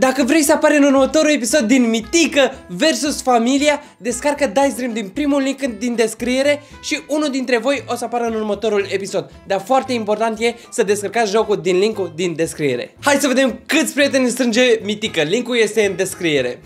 Dacă vrei să apare în următorul episod din Mitică versus Familia, descarcă Dice Dream din primul link din descriere și unul dintre voi o să apară în următorul episod. Dar foarte important e să descărcați jocul din linkul din descriere. Hai să vedem câți prieteni strânge Mitică. Linkul este în descriere.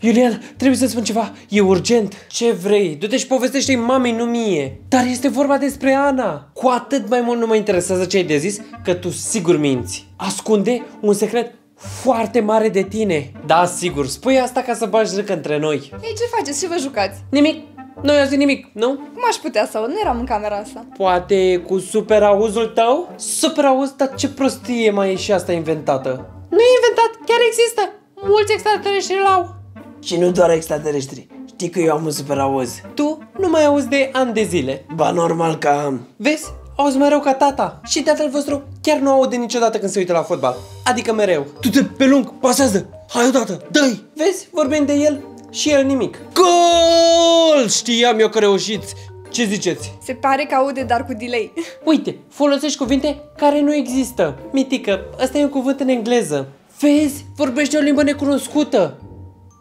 Iulian, trebuie să spun ceva. E urgent. Ce vrei? Du-te și povestește mamei, nu mie. Dar este vorba despre Ana. Cu atât mai mult nu mă interesează ce ai de zis, că tu sigur minți. Ascunde un secret foarte mare de tine. Da, sigur, spui asta ca să bagi râcă între noi. Ei, ce faceți? Ce vă jucați? Nimic. Nu i-a zis nimic, nu? Cum aș putea să aud? Nu eram în camera asta. Poate cu super auzul tău? Super auz, dar ce prostie mai e și asta inventată? Nu e inventat, chiar există. Mulți extraterestri l-au. Și nu doar extraterestri. Știi că eu am un super auz. Tu nu mai auzi de ani de zile. Ba normal că am. Vezi? Auzi mereu ca tata. Și tatăl vostru chiar nu aude niciodată când se uită la fotbal. Adică mereu. Tu te pe lung, pasează! Hai odată, dă-i! Vezi? Vorbim de el și el nimic. Gol! Știam eu că reușiți. Ce ziceți? Se pare că aude, dar cu delay. Uite, folosești cuvinte care nu există. Mitică, ăsta e un cuvânt în engleză. Vezi? Vorbește o limbă necunoscută.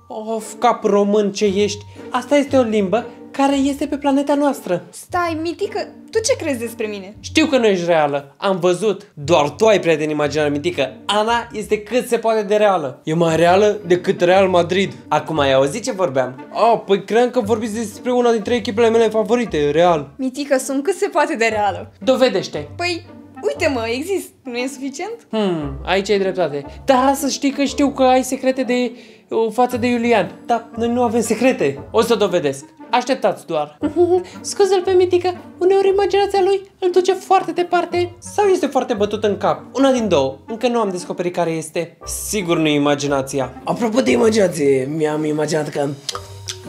Of, cap român ce ești. Asta este o limbă care este pe planeta noastră. Stai, mitică, tu ce crezi despre mine? Știu că nu ești reală, am văzut. Doar tu ai prieten imaginare mitică. Ana este cât se poate de reală. E mai reală decât Real Madrid. Acum ai auzit ce vorbeam? Oh, păi cream că vorbiți despre una dintre echipele mele favorite, Real. Mitică, sunt cât se poate de reală. Dovedește. Păi, uite mă, exist. Nu e suficient? Hmm, aici ai dreptate. Dar să știi că știu că ai secrete de uh, față de Iulian. Da, noi nu avem secrete. O să dovedesc. Așteptați doar. Scuze-l pe Mitică, uneori imaginația lui îl duce foarte departe sau este foarte bătut în cap. Una din două. Încă nu am descoperit care este. Sigur nu e imaginația. Apropo de imaginație, mi-am imaginat că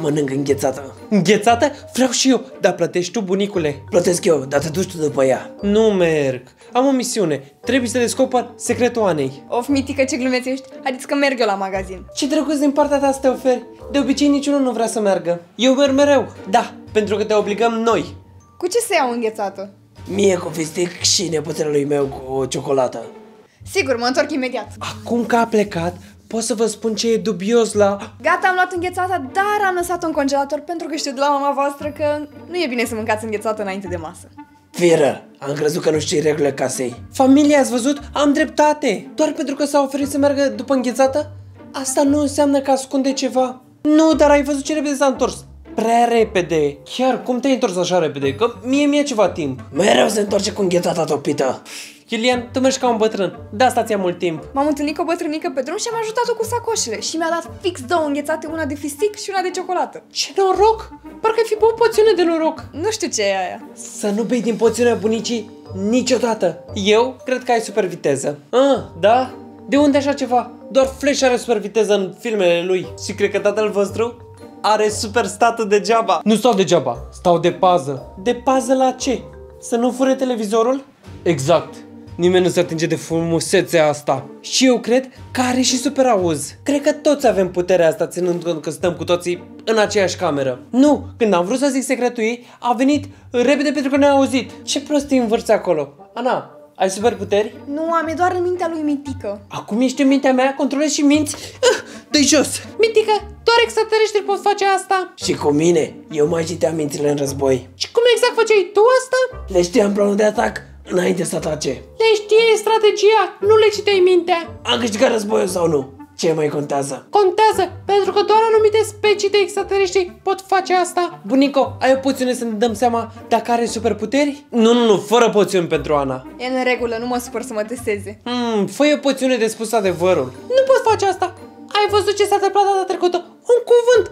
mănânc înghețată. Înghețată? Vreau și eu, dar plătești tu, bunicule. Plătesc eu, dar te duci tu după ea. Nu merg. Am o misiune. Trebuie să descoper secretul Anei. Of, mitică, ce glumeț ești. Haideți că merg eu la magazin. Ce drăguț din partea ta să te oferi. De obicei niciunul nu vrea să meargă. Eu merg mereu. Da, pentru că te obligăm noi. Cu ce să iau înghețată? Mie cu fistic și nepoțelului meu cu o ciocolată. Sigur, mă întorc imediat. Acum că a plecat, pot să vă spun ce e dubios la... Gata, am luat înghețata, dar am lăsat-o în congelator pentru că știu de la mama voastră că nu e bine să mâncați înghețată înainte de masă. Firă, am crezut că nu știi regulile casei. Familia, ați văzut? Am dreptate. Doar pentru că s-a oferit să meargă după înghețată? Asta nu înseamnă că ascunde ceva. Nu, dar ai văzut ce repede s-a întors. Prea repede. Chiar, cum te-ai întors așa repede? Că mie mi-e ceva timp. Mereu se întoarce cu înghețata topită. Iulian, tu mergi ca un bătrân. De asta ți-a mult timp. M-am întâlnit cu o bătrânică pe drum și am ajutat-o cu sacoșele și mi-a dat fix două înghețate, una de fistic și una de ciocolată. Ce noroc! Parcă ai fi băut poțiune de noroc. Nu știu ce e aia. Să nu bei din poțiunea bunicii niciodată. Eu cred că ai super viteză. Ah, da? De unde așa ceva? Doar Flash are super viteză în filmele lui. Și cred că tatăl vostru are super statul degeaba. Nu stau degeaba, stau de pază. De pază la ce? Să nu fure televizorul? Exact. Nimeni nu se atinge de frumusețea asta. Și eu cred că are și super auz. Cred că toți avem puterea asta ținând cont că stăm cu toții în aceeași cameră. Nu, când am vrut să zic secretul ei, a venit repede pentru că ne-a auzit. Ce prostii învârți acolo. Ana, ai superputeri? Nu, am e doar în mintea lui Mitică. Acum ești în mintea mea, controlezi și minți? Uh, de jos! Mitică, doar extraterestri pot face asta. Și cu mine, eu mai citeam mințile în război. Și cum exact făceai tu asta? Le știam planul de atac înainte să atace. Le știai strategia, nu le citeai mintea. Am câștigat războiul sau nu? Ce mai contează? Contează, pentru că doar anumite specii de extraterestri pot face asta. Bunico, ai o poțiune să ne dăm seama dacă are superputeri? Nu, nu, nu, fără poțiuni pentru Ana. E în regulă, nu mă supăr să mă testeze. Hmm, fă o poțiune de spus adevărul. Nu poți face asta. Ai văzut ce s-a întâmplat data trecută? Un cuvânt.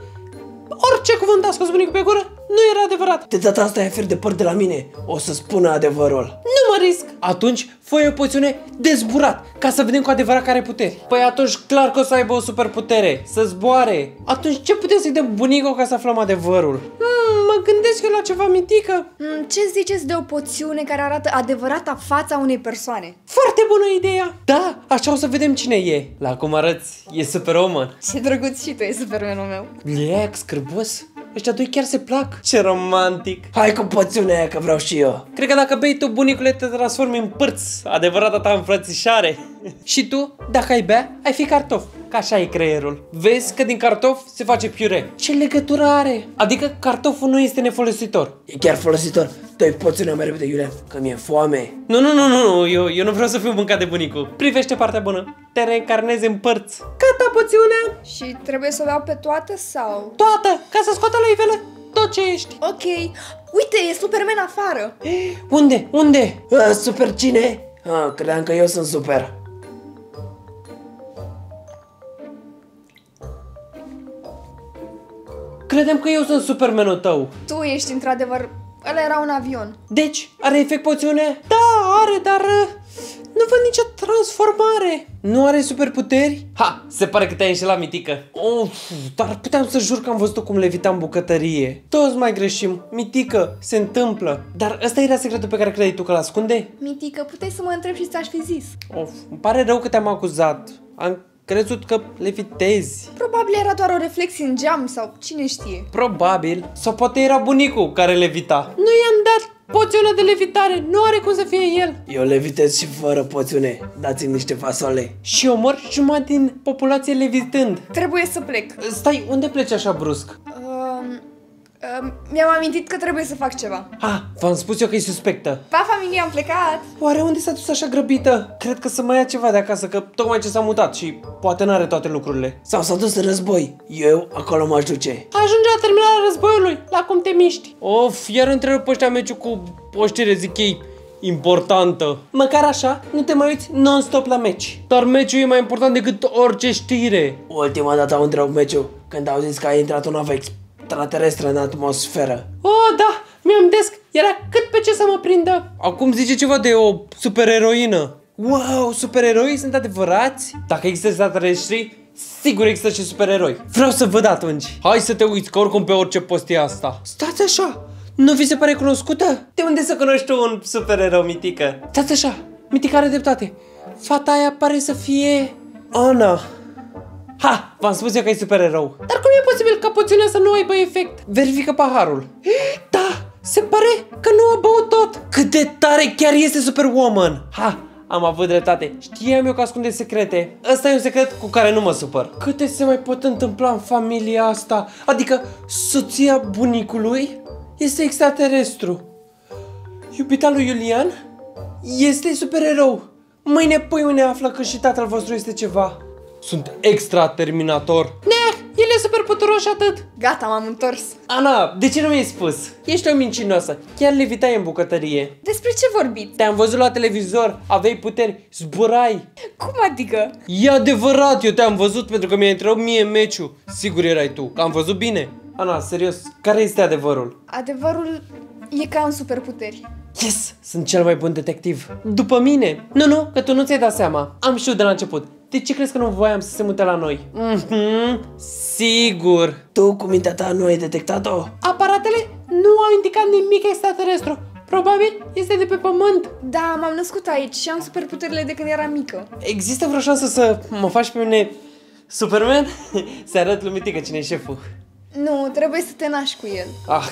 Orice cuvânt a scos bunicul pe gură, nu era adevărat. De data asta ai fer de păr de la mine. O să spună adevărul. Nu mă risc. Atunci, fă o poțiune de zburat, ca să vedem cu adevărat care puteri. Păi atunci clar că o să aibă o superputere, să zboare. Atunci ce putem să-i dăm bunicul ca să aflăm adevărul? Hmm, mă gândesc eu la ceva mitică. Mm, Ce ziceți de o poțiune care arată adevărata fața unei persoane? Foarte bună ideea. Da, așa o să vedem cine e. La cum arăți, e superwoman. Ce drăguț și tu e supermenul meu. Leac, scârbos. Ăștia doi chiar se plac. Ce romantic. Hai cu poțiunea aia că vreau și eu. Cred că dacă bei tu, bunicule, te transformi în pârț. Adevărata ta înfrățișare. Și tu, dacă ai bea, ai fi cartof. Că așa e creierul. Vezi că din cartof se face piure. Ce legătură are? Adică cartoful nu este nefolositor. E chiar folositor. Doi poțiunea mai repede, Iulian, că mi-e foame. Nu, nu, nu, nu, nu, eu, eu nu vreau să fiu mâncat de bunicul. Privește partea bună. Te reîncarnezi în părți. Gata poțiunea! Și trebuie să o beau pe toate sau... Toată, ca să scoată la iveală tot ce ești. Ok. Uite, e Superman afară. Unde? Unde? A, super cine? A, credeam că eu sunt super. Credem că eu sunt supermenul tău. Tu ești într-adevăr... Ăla era un avion. Deci, are efect poțiune? Da, are, dar uh, nu văd nicio transformare. Nu are superputeri? Ha, se pare că te-ai înșelat, mitică. Of, dar puteam să jur că am văzut cum levita în bucătărie. Toți mai greșim. Mitică, se întâmplă. Dar ăsta era secretul pe care credeai tu că l-ascunde? Mitică, puteai să mă întreb și ți-aș fi zis. Of, îmi pare rău că te-am acuzat. Am crezut că levitezi. Probabil era doar o reflexie în geam sau cine știe. Probabil. Sau poate era bunicul care levita. Nu i-am dat poțiunea de levitare. Nu are cum să fie el. Eu levitez și fără poțiune. Dați-mi niște fasole. Și omor jumătate din populație levitând. Trebuie să plec. Stai, unde pleci așa brusc? Um, um, mi-am amintit că trebuie să fac ceva. Ah, v-am spus eu că e suspectă. Pa, familie, am plecat! Oare unde s-a dus așa grăbită? Cred că să mai ia ceva de acasă, că tocmai ce s-a mutat și poate n-are toate lucrurile. Sau s-a dus în război. Eu acolo mă duce. Ajunge la terminarea războiului, la cum te miști. Of, iar întrerup pe ăștia meciul cu o știre, zic ei, importantă. Măcar așa, nu te mai uiți non-stop la meci. Dar meciul e mai important decât orice știre. Ultima dată am întrebat meciul când au zis că a intrat o navă extraterestră în atmosferă. Oh, da, mi-am desc, era cât pe ce să mă prindă. Acum zice ceva de o supereroină. Wow, supereroi sunt adevărați? Dacă există extraterestri, sigur există și supereroi. Vreau să văd atunci. Hai să te uiți, că oricum pe orice post e asta. Stați așa, nu vi se pare cunoscută? De unde să cunoști tu un supererou, Mitică? Stați așa, Mitică are dreptate. Fata aia pare să fie... Ana. Ha! V-am spus eu că e supererou. Dar cum e posibil ca poțiunea să nu aibă efect? Verifică paharul. Da! Se pare că nu a băut tot. Cât de tare chiar este Superwoman. Ha! Am avut dreptate. Știam eu că ascunde secrete. Ăsta e un secret cu care nu mă supăr. Câte se mai pot întâmpla în familia asta? Adică soția bunicului este extraterestru. Iubita lui Iulian este supererou. Mâine pui mâine află că și tatăl vostru este ceva. Sunt extra terminator. Ne, el e super puturos și atât. Gata, m-am întors. Ana, de ce nu mi-ai spus? Ești o mincinoasă. Chiar levitai în bucătărie. Despre ce vorbiți? Te-am văzut la televizor, aveai puteri, zburai. Cum adică? E adevărat, eu te-am văzut pentru că mi-ai întrebat mie meciul. Sigur erai tu, că am văzut bine. Ana, serios, care este adevărul? Adevărul e că am superputeri. Yes, sunt cel mai bun detectiv. După mine. Nu, nu, că tu nu ți-ai dat seama. Am știut de la început. De ce crezi că nu voiam să se mute la noi? Mhm, sigur. Tu cu mintea ta nu ai detectat-o? Aparatele nu au indicat nimic extraterestru. Probabil este de pe pământ. Da, m-am născut aici și am superputerile de când eram mică. Există vreo șansă să mă faci pe mine Superman? Se arăt lui Mitică cine e șeful. Nu, trebuie să te naști cu el. Ah,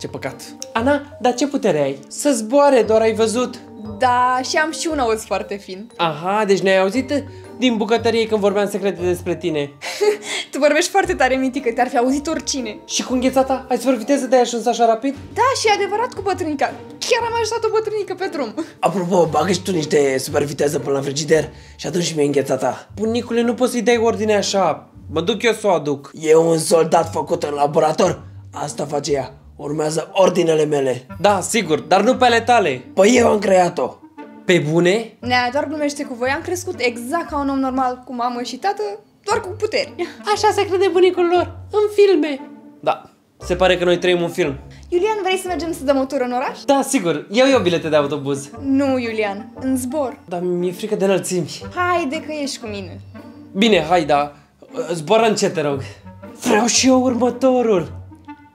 ce păcat. Ana, dar ce putere ai? Să zboare, doar ai văzut. Da, și am și un auz foarte fin. Aha, deci ne-ai auzit din bucătărie când vorbeam secrete despre tine. tu vorbești foarte tare, Mitică, te-ar fi auzit oricine. Și cu înghețata, ai super viteză de a ajuns așa rapid? Da, și e adevărat cu bătrânica. Chiar am ajutat o bătrânică pe drum. Apropo, bagă și tu niște super viteză până la frigider și atunci mi-e înghețata. Bunicule, nu poți să-i dai ordine așa. Mă duc eu să o aduc. E un soldat făcut în laborator. Asta face ea. Urmează ordinele mele. Da, sigur, dar nu pe ale tale. Păi eu am creat-o. Pe bune? Nea, doar glumește cu voi. Am crescut exact ca un om normal, cu mamă și tată, doar cu puteri. Așa se crede bunicul lor, în filme. Da, se pare că noi trăim un film. Iulian, vrei să mergem să dăm o tură în oraș? Da, sigur, iau eu bilete de autobuz. Nu, Iulian, în zbor. Dar mi-e frică de înălțimi. Haide că ești cu mine. Bine, hai, da, zboară încet, te rog. Vreau și eu următorul.